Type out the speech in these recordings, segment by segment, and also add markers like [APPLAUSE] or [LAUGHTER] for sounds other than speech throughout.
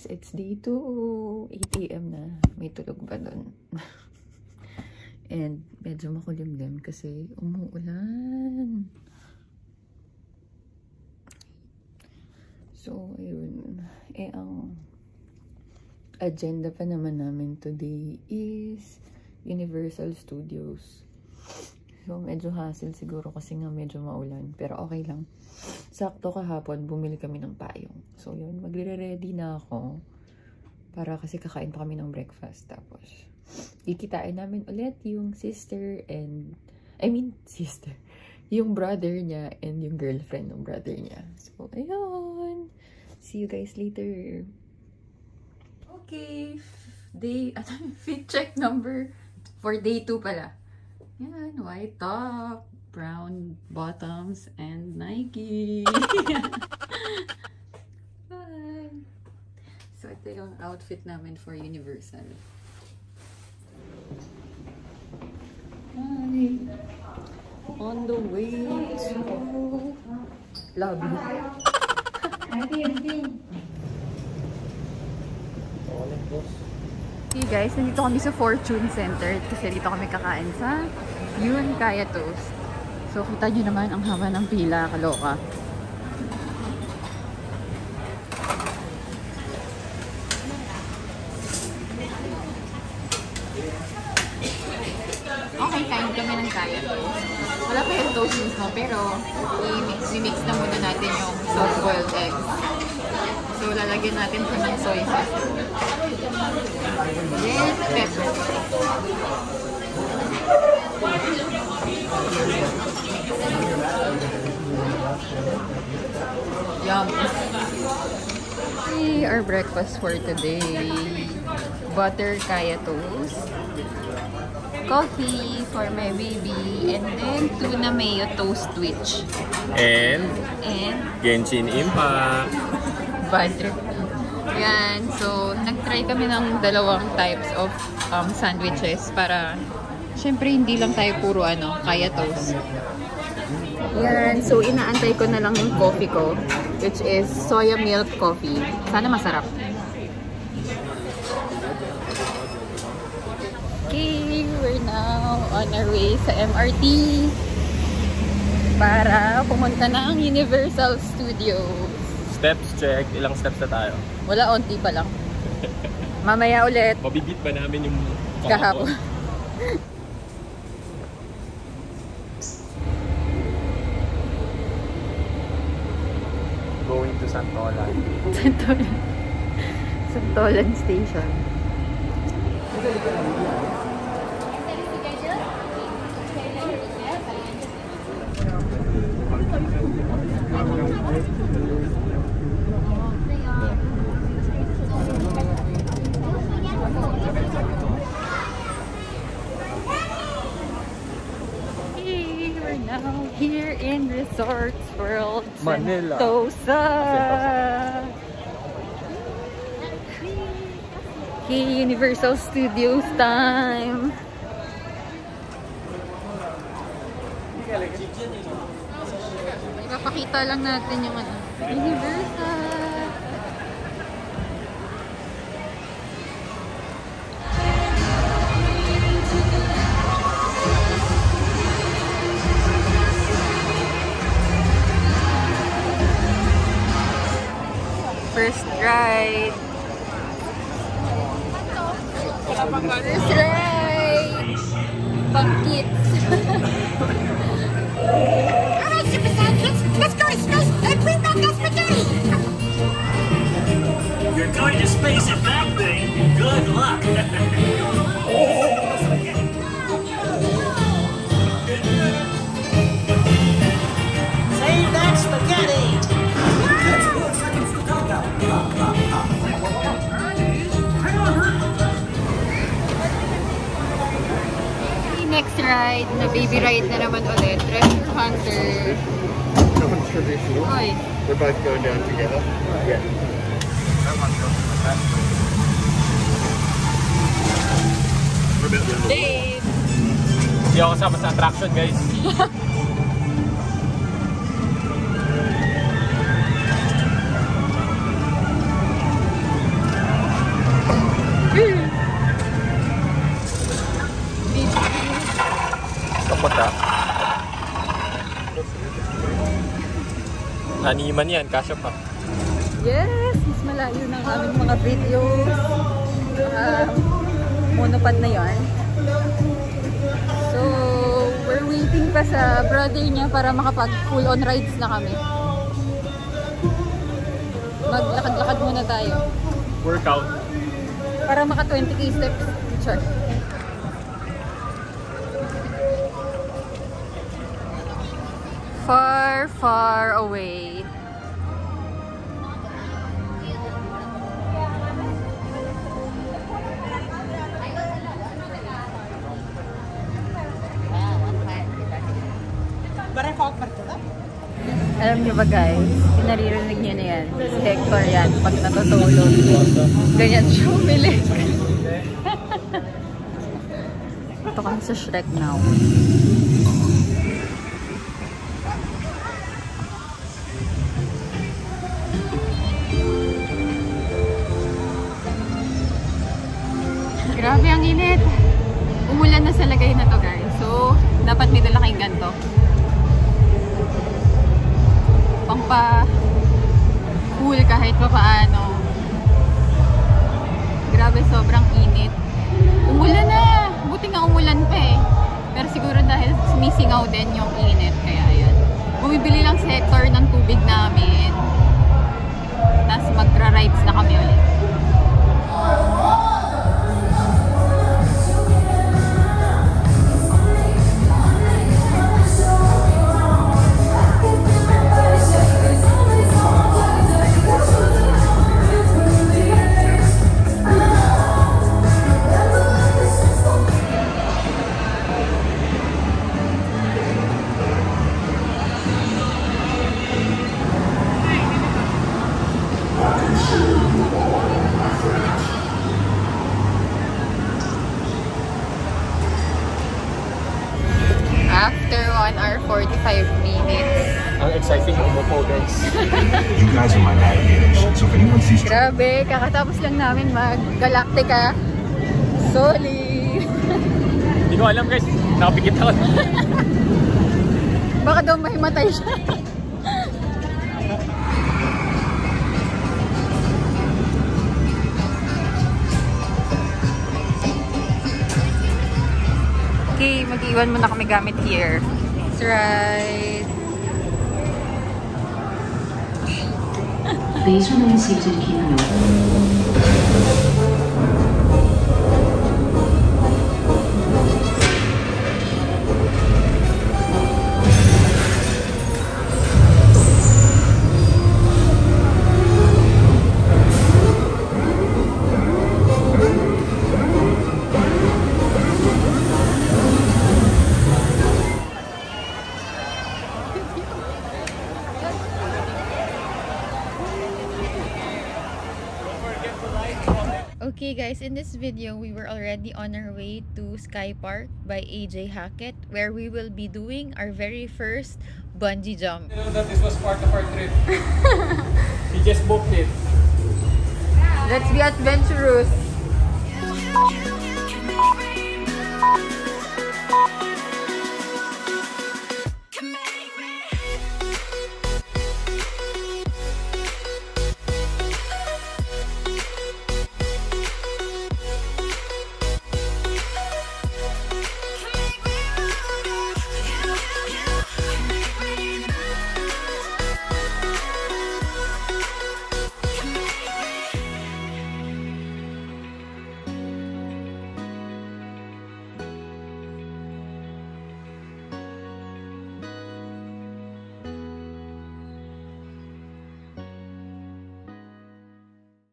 guys, it's 2. 8am na. May tulog ba dun? [LAUGHS] And medyo makulimlim kasi umuulan. So, ayun. Eh, ang agenda pa naman namin today is Universal Studios. So, medyo hassle siguro kasi nga medyo maulan. Pero okay lang. Sakto kahapon, bumili kami ng payong. So, yun. Magre-ready na ako. Para kasi kakain pa kami ng breakfast. Tapos, ikitain namin ulit yung sister and... I mean, [LAUGHS] sister. Yung brother niya and yung girlfriend ng brother niya. So, ayun. See you guys later. Okay. Day, [LAUGHS] ano, fit check number for day 2 pala. Yan, white top brown bottoms and Nike. [LAUGHS] Bye! So, ito yung outfit namin for Universal. Hi! On the way to lobby. Hey guys, nandito kami sa Fortune Center kasi dito kami kakain sa Yun Kaya Toast. So, kita nyo naman ang haba ng pila, kaloka. Okay, kain kami ng kaya toast. Wala pa yung toast mismo, pero i-mix na muna natin yung soft-boiled eggs. So, lalagyan natin pa ng soy sauce. Yes, pepper. Yum. See our breakfast for today. Butter kaya toast. Coffee for my baby. And then tuna mayo toast twitch. And And Genshin Impact. bad trip. Yan. So, nag-try kami ng dalawang types of um, sandwiches para syempre hindi lang tayo puro ano, kaya toast. Yan. So, inaantay ko na lang yung coffee ko which is soya milk coffee. Sana masarap. Okay, we're now on our way sa MRT para pumunta ng Universal Studios. Steps check. Ilang steps na tayo? Wala, onti pa lang. Mamaya ulit. [LAUGHS] Mabibit ba namin yung Kahapon. [LAUGHS] Santolan. Santolan. Santolan Station. Hey, we're now here in Resorts World Manila. Sentosa. Okay, Universal Studios time. Ipapakita lang natin yung ano, Universal. Ride. First ride. Alright, Super Sidekicks, let's go to space and bring back that spaghetti! You're going to space in that na baby ride na naman ulit. Treasure Hunter. traditional. Oy, We're both going down together. Yeah. Dave! Hindi ako kasama sa attraction, guys. [LAUGHS] siya. Animan yan, kasya pa. Yes! Mas malayo ng aming mga videos. Ah, um, monopad na yon. So, we're waiting pa sa brother niya para makapag full on rides na kami. Maglakad-lakad muna tayo. Workout. Para maka 20k steps. Sure. Far, far away. Alam niyo ba guys, pinaririnig niyo na yan. Si Hector yan, pag natutulog. Ganyan siya umilig. [LAUGHS] Ito kami sa Shrek now. Dapat may dala kayong ganto. Pangpa cool kahit pa paano. Grabe, sobrang init. Umulan na! Buti nga umulan pa eh. Pero siguro dahil sumisingaw din yung init. Kaya ayan. Bumibili lang si Hector ng tubig namin. Tapos magra-rides na kami ulit. Grabe, kakatapos lang namin mag-Galactica. Solid! Hindi ko alam guys, nakapikit ako. [LAUGHS] Baka daw mahimatay siya. okay, mag-iwan muna kami gamit here. That's right. Please remain seated to Okay guys, in this video, we were already on our way to Sky Park by AJ Hackett where we will be doing our very first bungee jump. You know that this was part of our trip. [LAUGHS] we just booked it. Let's be adventurous!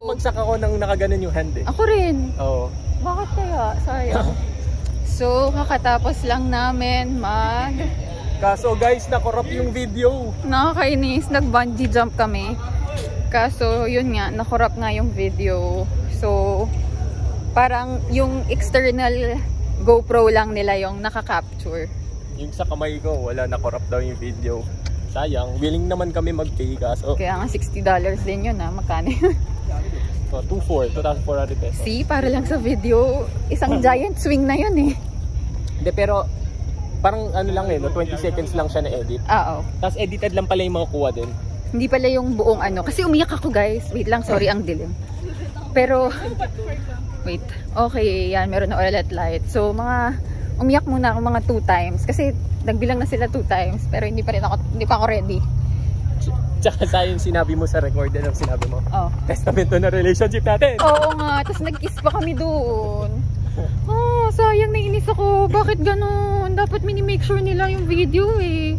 Magsak ako nang nakaganon yung hand eh. Ako rin! Oo. Bakit kaya? Sayang. [LAUGHS] so, kakatapos lang namin mag... Kaso guys, nakorap yung video. Nakakainis, nag-bungee jump kami. Kaso, yun nga, nakorap nga yung video. So, parang yung external GoPro lang nila yung nakaka-capture. Yung sa kamay ko, wala nakorap daw yung video. Sayang, willing naman kami mag-pay kaso. Kaya nga $60 din yun ha, magkano yun? [LAUGHS] So, 2,400, 2,400 pesos. See, para lang sa video, isang giant swing na yun eh. Hindi, pero parang ano lang eh, no? 20 seconds lang siya na-edit. Oo. Tapos edited lang pala yung mga kuha din. Hindi pala yung buong ano. Kasi umiyak ako guys. Wait lang, sorry, ang dilim. Pero, wait. Okay, yan, meron na ulit light. So, mga, umiyak muna ako mga two times. Kasi, nagbilang na sila two times. Pero hindi pa rin ako, hindi pa ako ready. [LAUGHS] Tsaka sa yung sinabi mo sa recorded ng sinabi mo. Oh. Testamento na relationship natin. Oo nga, tapos nag-kiss pa kami doon. Oh, sayang nainis ako. Bakit ganun? Dapat mini-make sure nila yung video eh.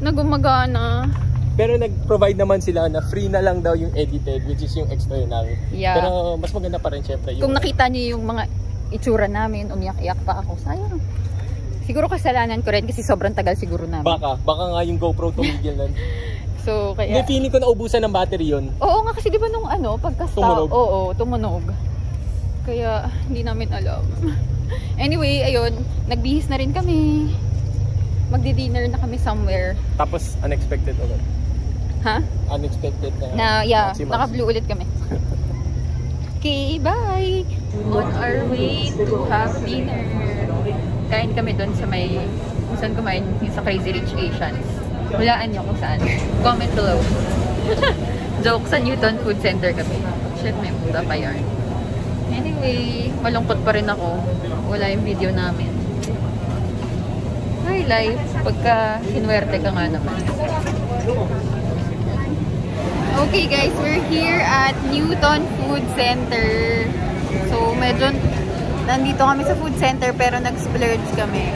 Nagumagana. Pero nag-provide naman sila na free na lang daw yung edited which is yung external. Yeah. Pero mas maganda pa rin syempre yung Kung nakita niyo yung mga itsura namin, umiyak-iyak pa ako. Sayang. Siguro kasalanan ko rin kasi sobrang tagal siguro namin. baka baka nga yung GoPro tumigil nun. [LAUGHS] So, kaya... feeling ko naubusan ng battery yun. Oo nga kasi di ba nung ano, pagka Tumunog. Oo, tumunog. Kaya hindi namin alam. [LAUGHS] Anyway, ayun, nagbihis na rin kami. Magdi-dinner na kami somewhere. Tapos unexpected ulit. Ha? Unexpected na. Na, yeah, naka-blue ulit kami. [LAUGHS] Okay, bye! On our way to have dinner. Kain kami doon sa may, kung saan kumain, sa Crazy Rich Asians. Hulaan niyo kung saan. Comment below. [LAUGHS] Joke, sa Newton Food Center kami. Shit, may muda pa yarn. Anyway, malungkot pa rin ako. Wala yung video namin. Hi, life. Pagka sinuwerte ka nga naman. Okay guys, we're here at Newton Food Center. So, medyo nandito kami sa food center pero nag-splurge kami.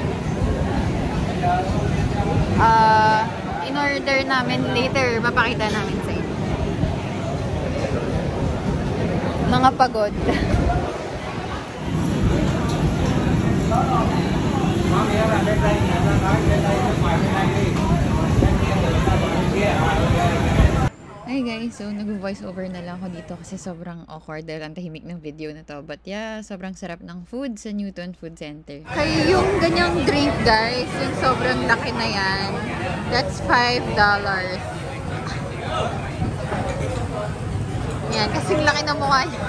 Ah, in order namin later, mapakita namin sa inyo. Mga pagod. [LAUGHS] Hi guys, so nag-voice over na lang ako dito kasi sobrang awkward dahil ang tahimik ng video na to. But yeah, sobrang sarap ng food sa Newton Food Center. Kaya yung ganyang drink guys, yung sobrang laki na yan, that's $5. Yan, kasing laki ng mukha niya.